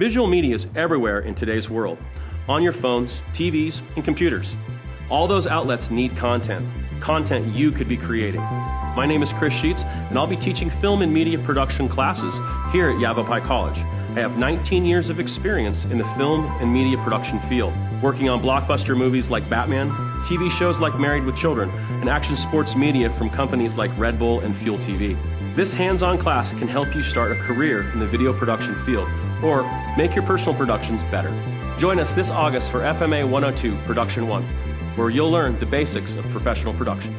Visual media is everywhere in today's world on your phones, TVs, and computers. All those outlets need content, content you could be creating. My name is Chris Sheets, and I'll be teaching film and media production classes here at Yavapai College. I have 19 years of experience in the film and media production field, working on blockbuster movies like Batman, TV shows like Married with Children, and action sports media from companies like Red Bull and Fuel TV. This hands on class can help you start a career in the video production field or make your personal productions better. Join us this August for FMA 102 Production 1, where you'll learn the basics of professional production.